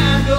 I go